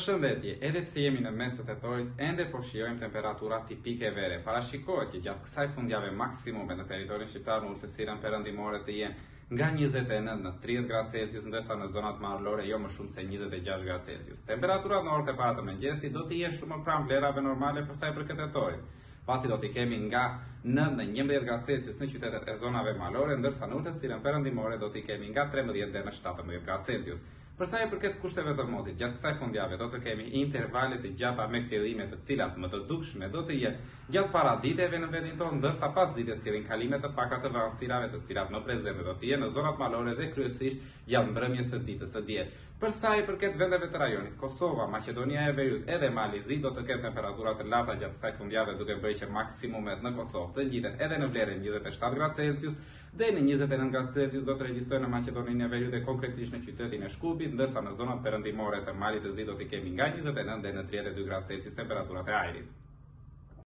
Përshëndetje, edhe pse jemi në mes të tetorit, ende po shijojmë temperatura tipike vere. Parashikohet që gjatë kësaj fundjave maksimumet në territorin shqiptar në ultësirën perëndimore të jenë nga njëzet e nëntë në tridhjetë gradë Celsius, ndërsa në zonat malore jo më shumë se njëzet e gjashtë gradë Celsius. Temperaturat në orët e para të mëngjesit do të jenë shumë më pranë vlerave normale për sa i përket tetorit, pasi do t'i kemi nga nëntë në njëmbëdhjetë gradë Celsius në qytetet e zonave malore, ndërsa në ultësirën perëndimore do t'i kemi nga trembëdhjetë deri në shtatëmbëdhjetë gradë Celsius. Për sa i përket kushteve të motit, gjatë kësaj fundjave do të kemi intervale të gjata me kthjellime të cilat më të dukshme do të jenë gjatë paraditeve në vendin tonë, ndërsa pasditet sjellin kalime të pakta të vranësirave të cilat më prezente do të jenë në zonat malore dhe kryesisht gjatë mbrëmjes së ditës së diel. Për sa i përket vendeve të rajonit, Kosova, Maqedonia e Veriut edhe Mali i Zi do të kenë temperatura të larta gjatë kësaj fundjave duke bërë që maksimumet në Kosovë të ngjiten edhe në vlerën 27 gradë Celsius, Deri në njëzet e nëntë gradë Celsius do të regjistrojnë në Maqedoninë e Veriut dhe konkretisht në qytetin e Shkupit, ndërsa në zonat perëndimore të Malit të Zi do t'i kemi nga njëzet e nëntë deri në tridhjetë e dy gradë Celsius temperaturat e ajrit.